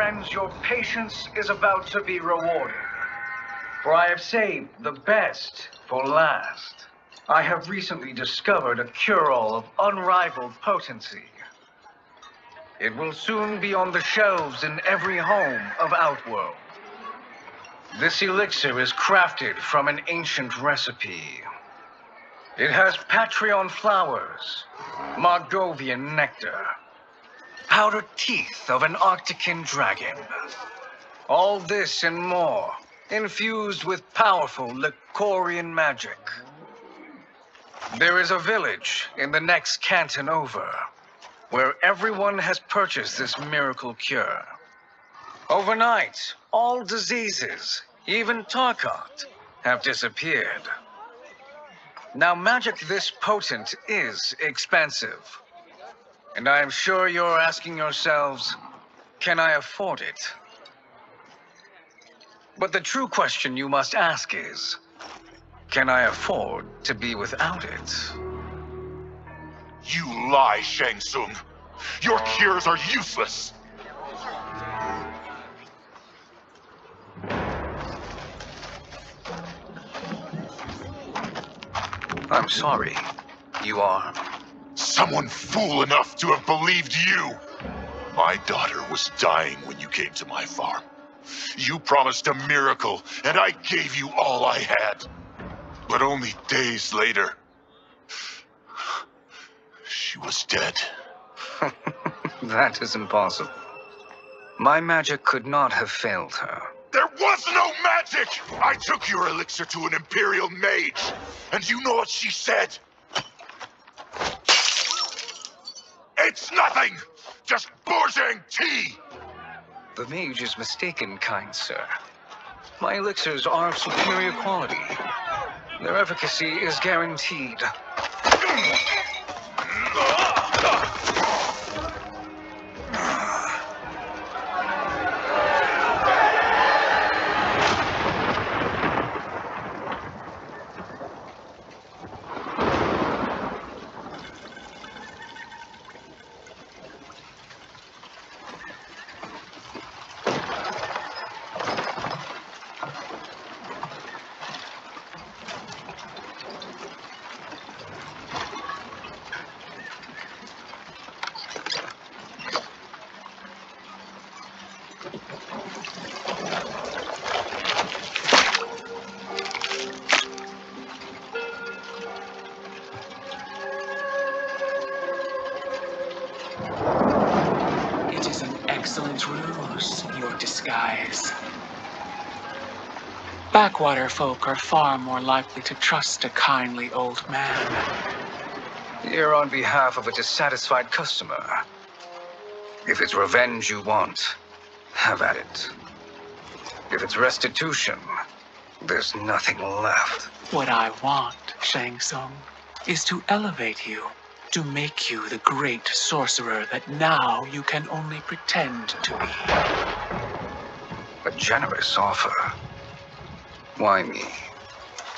friends, your patience is about to be rewarded. For I have saved the best for last. I have recently discovered a cure-all of unrivaled potency. It will soon be on the shelves in every home of Outworld. This elixir is crafted from an ancient recipe. It has Patreon flowers, Margovian nectar, powdered teeth of an Arctican dragon. All this and more, infused with powerful Licorian magic. There is a village in the next canton over, where everyone has purchased this miracle cure. Overnight, all diseases, even Tarkat, have disappeared. Now, magic this potent is expensive. And I am sure you're asking yourselves, can I afford it? But the true question you must ask is, can I afford to be without it? You lie, Shang Tsung. Your cures are useless. I'm sorry. You are? Someone fool enough to have believed you. My daughter was dying when you came to my farm. You promised a miracle, and I gave you all I had. But only days later, she was dead. that is impossible. My magic could not have failed her. There was no magic! I took your elixir to an Imperial mage, and you know what she said? It's nothing! Just Bourjang tea! The mage is mistaken, kind sir. My elixirs are of superior quality. Their efficacy is guaranteed. Mm. Backwater folk are far more likely to trust a kindly old man. You're on behalf of a dissatisfied customer. If it's revenge you want, have at it. If it's restitution, there's nothing left. What I want, Shang Tsung, is to elevate you, to make you the great sorcerer that now you can only pretend to be. A generous offer. Why me?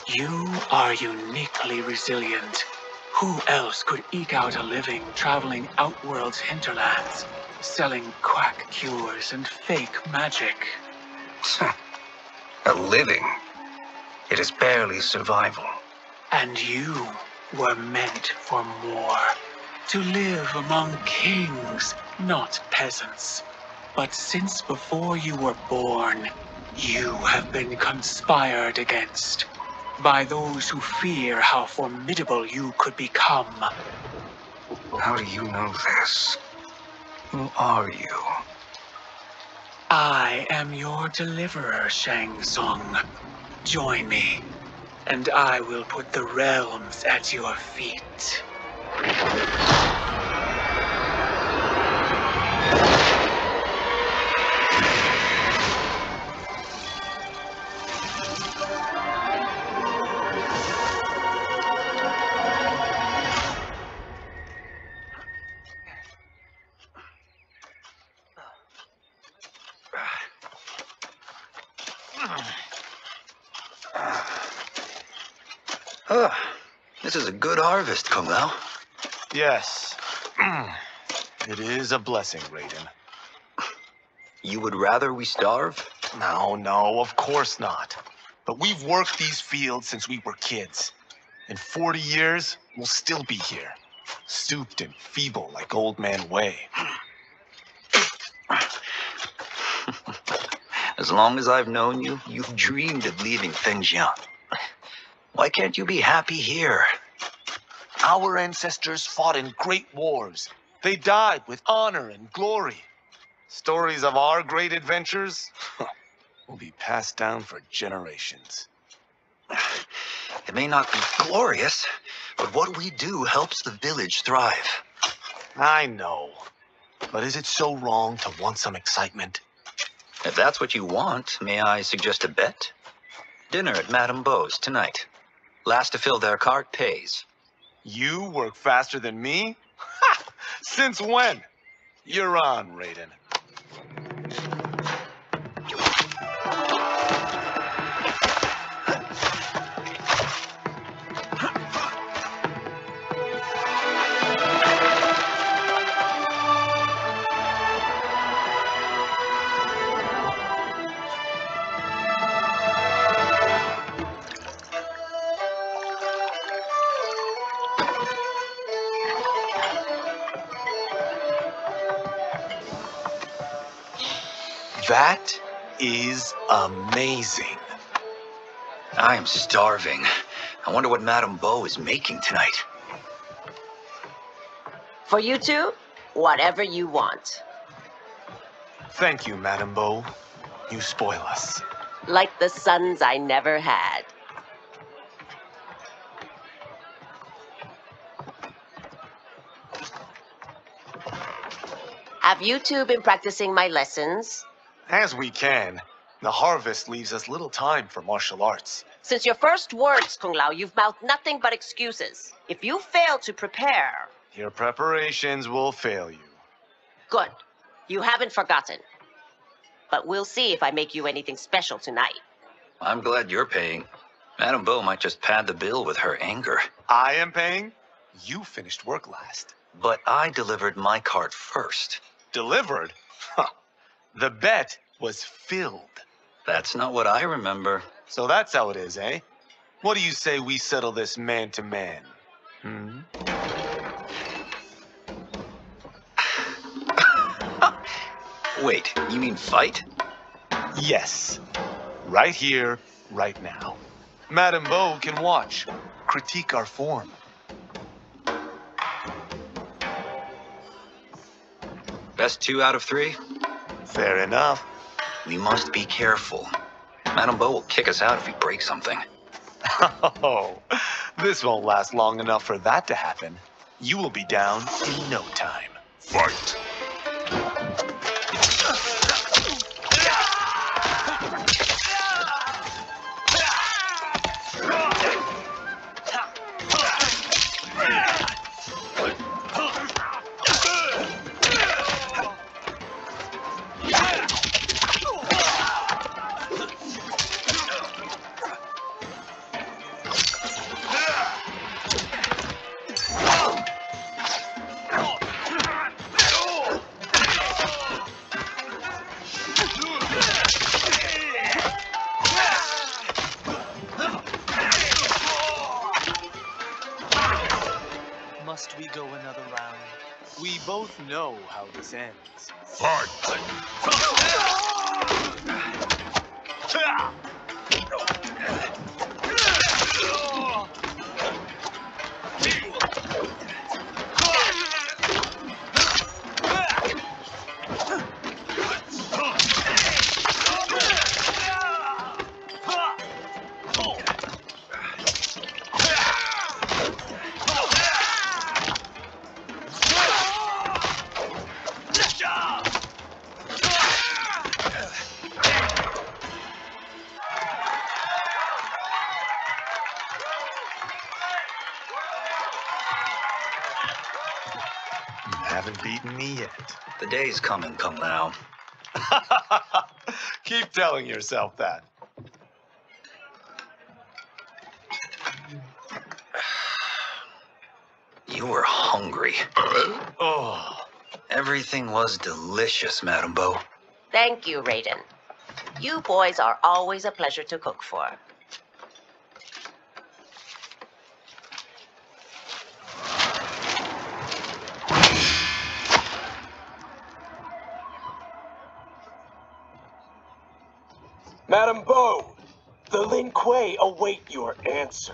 You are uniquely resilient. Who else could eke out a living traveling Outworld's hinterlands, selling quack cures and fake magic? a living. It is barely survival. And you were meant for more. To live among kings, not peasants. But since before you were born, you have been conspired against by those who fear how formidable you could become. How do you know this? Who are you? I am your deliverer, Shang Tsung. Join me, and I will put the realms at your feet. Ah, this is a good harvest, Kung Lao. Yes. it is a blessing, Raiden. You would rather we starve? No, no, of course not. But we've worked these fields since we were kids. In 40 years, we'll still be here. Stooped and feeble like Old Man Way. As long as I've known you, you've dreamed of leaving Fengjian. Why can't you be happy here? Our ancestors fought in great wars. They died with honor and glory. Stories of our great adventures will be passed down for generations. It may not be glorious, but what we do helps the village thrive. I know. But is it so wrong to want some excitement? If that's what you want, may I suggest a bet? Dinner at Madam Bo's tonight. Last to fill their cart pays. You work faster than me? Since when? You're on, Raiden. Is amazing. I am starving. I wonder what Madam Bo is making tonight. For you two, whatever you want. Thank you, Madam Bo. You spoil us. Like the sons I never had. Have you two been practicing my lessons? As we can. The harvest leaves us little time for martial arts. Since your first words, Kung Lao, you've mouthed nothing but excuses. If you fail to prepare, Your preparations will fail you. good. You haven't forgotten. But we'll see if I make you anything special tonight. I'm glad you're paying. Madam Bo might just pad the bill with her anger. I am paying? You finished work last. But I delivered my cart first. Delivered? Huh. The bet was filled. That's not what I remember. So that's how it is, eh? What do you say we settle this man to man? Hmm? Wait, you mean fight? Yes. Right here, right now. Madam Bo can watch, critique our form. Best two out of three? Fair enough. We must be careful. Madam Bo will kick us out if we break something. Oh, this won't last long enough for that to happen. You will be down in no time. Fight! Must we go another round? We both know how this ends. Fight! haven't beaten me yet. The day's coming, Kung Lao. Keep telling yourself that. You were hungry. Oh, Everything was delicious, Madam Bo. Thank you, Raiden. You boys are always a pleasure to cook for. Madam Bo, the Lin Kuei await your answer.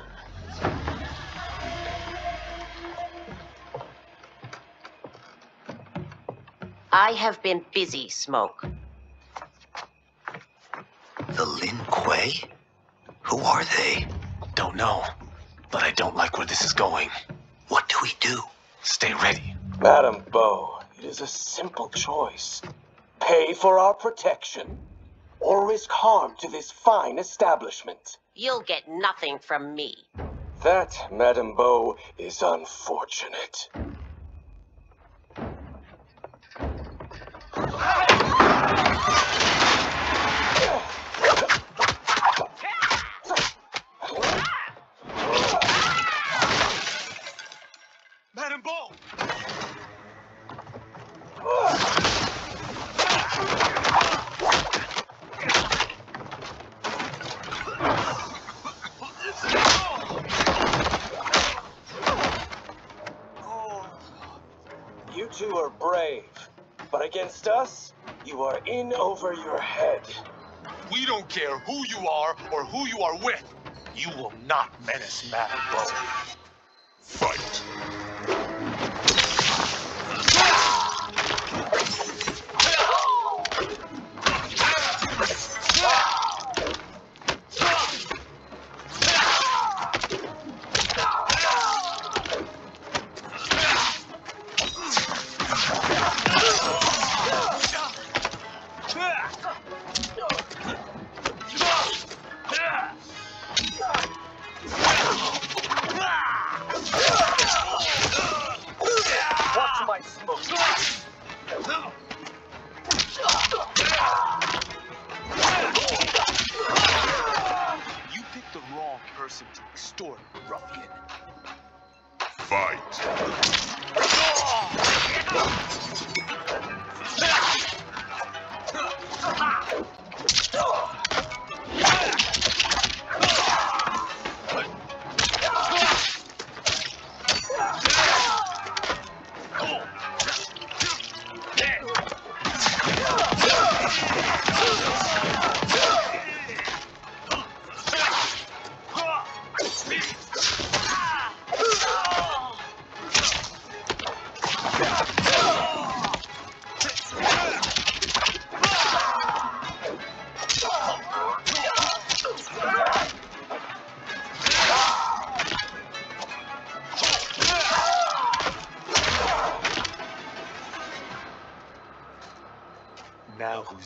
I have been busy, Smoke. The Lin Kuei? Who are they? Don't know, but I don't like where this is going. What do we do? Stay ready. Madam Bo, it is a simple choice. Pay for our protection, or risk harm to this fine establishment. You'll get nothing from me. That, Madam Bo, is unfortunate. Madam Bo! You two are brave, but against us, you are in over your head. We don't care who you are or who you are with. You will not menace Madam Bo. To extort, ruffian. Fight.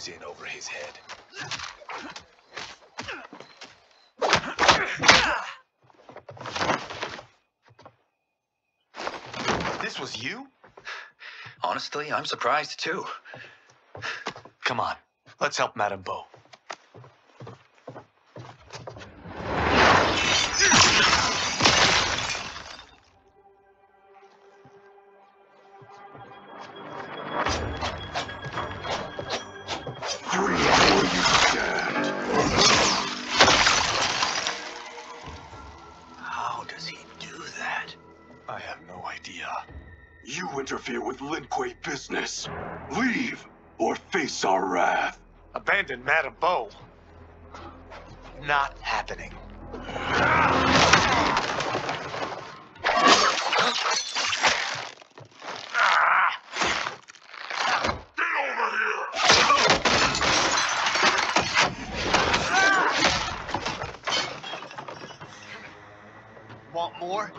In over his head? This was you? Honestly, I'm surprised too. Come on, let's help Madam Bo. Interfere with Lin Kuei business. Leave or face our wrath. Abandon Madam Bo. Not happening. Want more?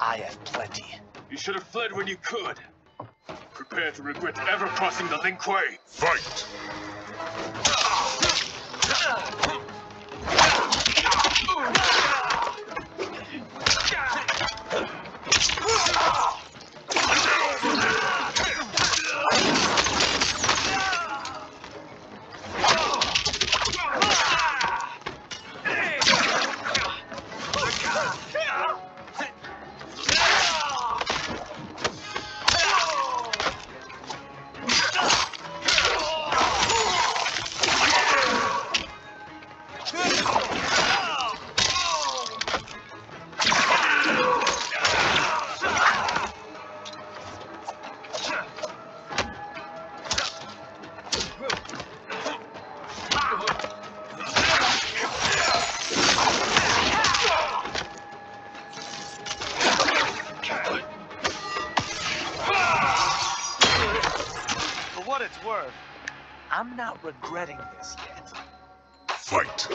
I have plenty. You should have fled when you could prepare to regret ever crossing the Lin Kuei. Fight! Uh, uh, uh, regretting this yet. Fight.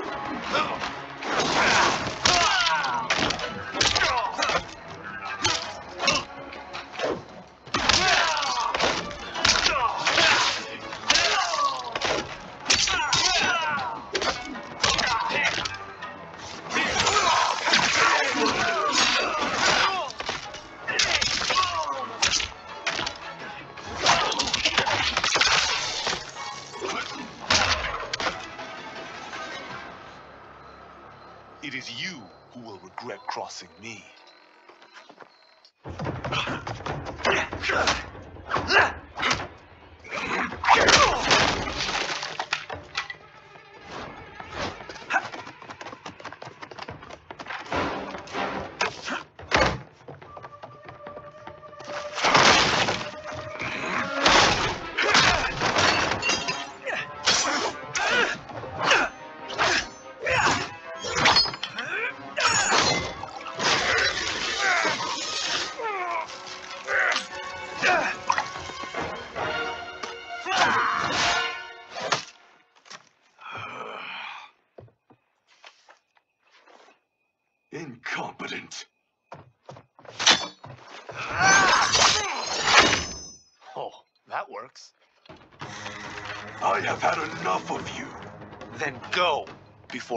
Me.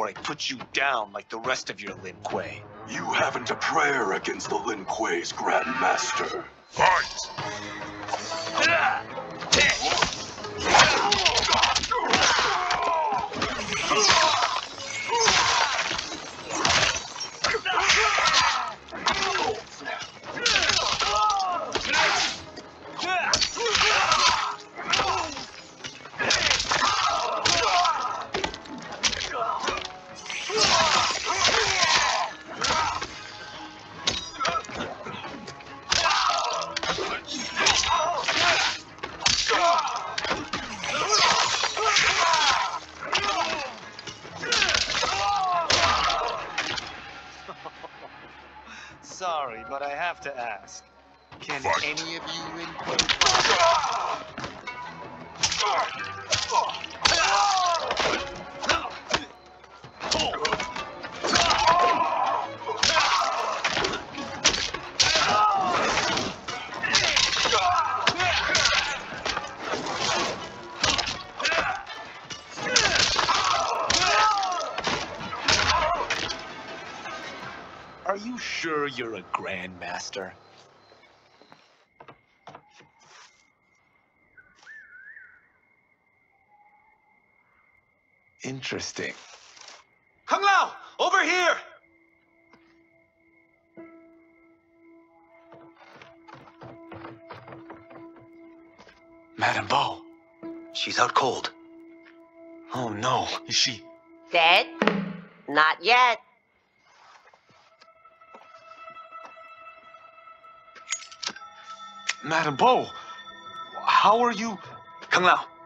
Before I put you down like the rest of your Lin Kuei. You haven't a prayer against the Lin Kuei's Grand Master. Fight. Any of you Kuei Are you sure you're a grandmaster? Interesting. Kung Lao, over here! Madam Bo. She's out cold. Oh no, is she? Dead? Not yet. Madam Bo, how are you? Kung Lao.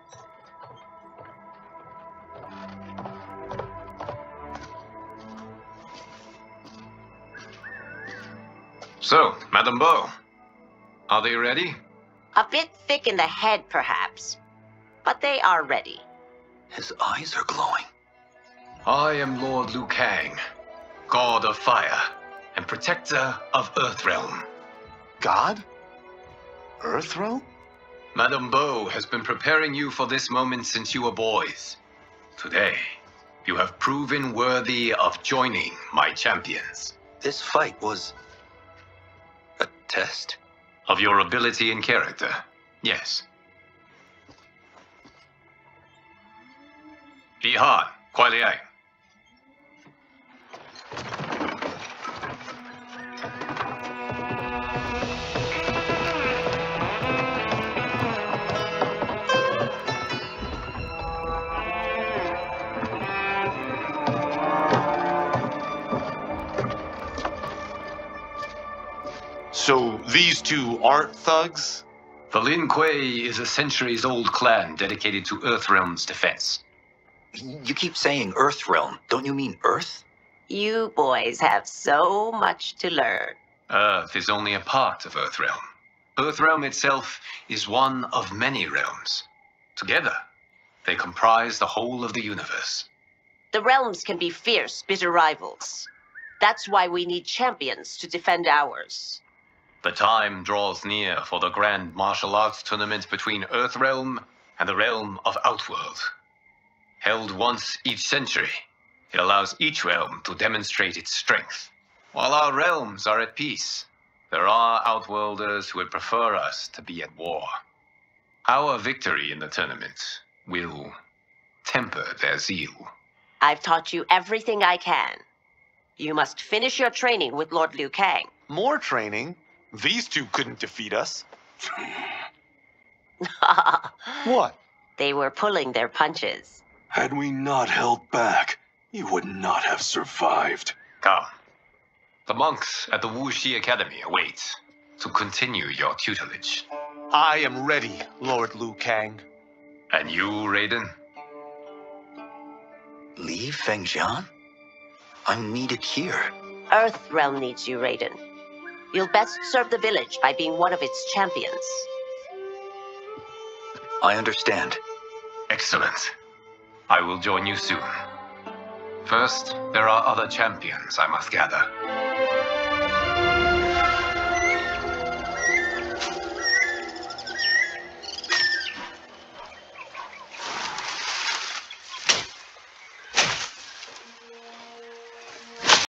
So, Madam Bo, are they ready? A bit thick in the head, perhaps. But they are ready. His eyes are glowing. I am Lord Liu Kang, God of Fire and Protector of Earthrealm. God? Earthrealm? Madam Bo has been preparing you for this moment since you were boys. Today, you have proven worthy of joining my champions. This fight was a test. Of your ability and character, yes. Bi-Han, Kuai Liang. So these two aren't thugs? The Lin Kuei is a centuries old clan dedicated to Earthrealm's defense. You keep saying Earthrealm. Don't you mean Earth? You boys have so much to learn. Earth is only a part of Earthrealm. Earthrealm itself is one of many realms. Together, They comprise the whole of the universe. The realms can be fierce, bitter rivals. That's why we need champions to defend ours. The time draws near for the grand martial arts tournament between Earthrealm and the realm of Outworld. Held once each century, it allows each realm to demonstrate its strength. While our realms are at peace, there are Outworlders who would prefer us to be at war. Our victory in the tournament will temper their zeal. I've taught you everything I can. You must finish your training with Lord Liu Kang. More training? These two couldn't defeat us. What? they were pulling their punches. Had we not held back, you would not have survived. Come. The monks at the Wu Shi Academy await to continue your tutelage. I am ready, Lord Liu Kang. And you, Raiden? Leave Fengjian? I'm needed here. Earth Realm needs you, Raiden. You'll best serve the village by being one of its champions. I understand. Excellent. I will join you soon. First, there are other champions I must gather.